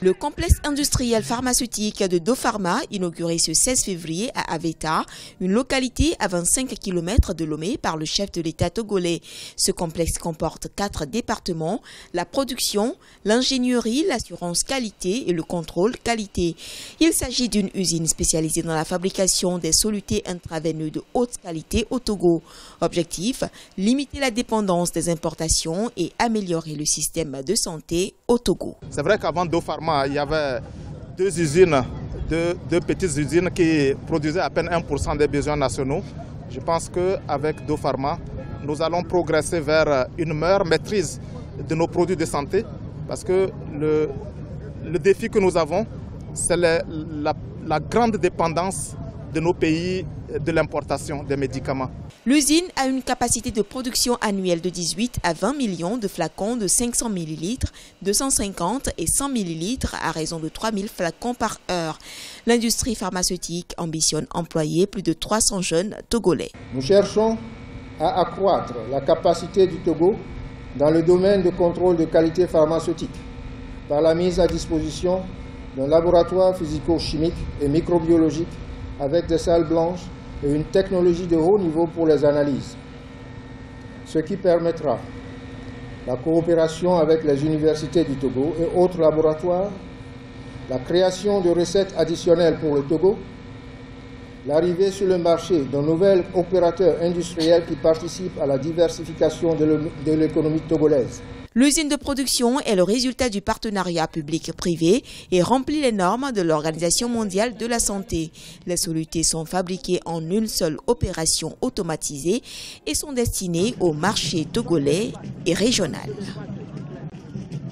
Le complexe industriel pharmaceutique de Dopharma, inauguré ce 16 février à Aveta, une localité à 25 km de Lomé par le chef de l'État togolais. Ce complexe comporte quatre départements, la production, l'ingénierie, l'assurance qualité et le contrôle qualité. Il s'agit d'une usine spécialisée dans la fabrication des solutés intraveineux de haute qualité au Togo. Objectif, limiter la dépendance des importations et améliorer le système de santé au Togo. C'est vrai qu'avant Dopharma, il y avait deux usines, deux, petites usines qui produisaient à peine 1% des besoins nationaux. Je pense qu'avec Dopharma, nous allons progresser vers une meilleure maîtrise de nos produits de santé parce que le, le défi que nous avons, c'est la, la grande dépendance de nos pays de l'importation des médicaments. L'usine a une capacité de production annuelle de 18 à 20 millions de flacons de 500 ml, 250 et 100 ml à raison de 3000 flacons par heure. L'industrie pharmaceutique ambitionne employer plus de 300 jeunes togolais. Nous cherchons à accroître la capacité du Togo dans le domaine de contrôle de qualité pharmaceutique par la mise à disposition d'un laboratoire physico-chimique et microbiologique avec des salles blanches et une technologie de haut niveau pour les analyses, ce qui permettra la coopération avec les universités du Togo et autres laboratoires, la création de recettes additionnelles pour le Togo, l'arrivée sur le marché d'un nouvel opérateur industriel qui participe à la diversification de l'économie togolaise. L'usine de production est le résultat du partenariat public-privé et remplit les normes de l'Organisation mondiale de la santé. Les solutés sont fabriquées en une seule opération automatisée et sont destinées au marché togolais et régional.